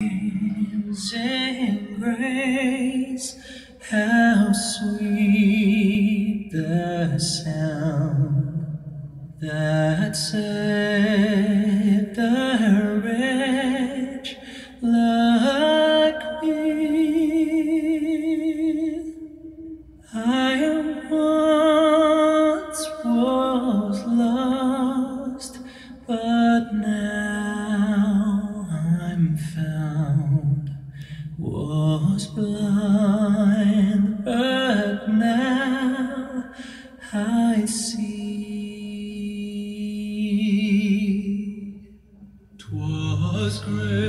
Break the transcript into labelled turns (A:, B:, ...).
A: Amazing grace, how sweet the sound that saved the wretch. Love was great.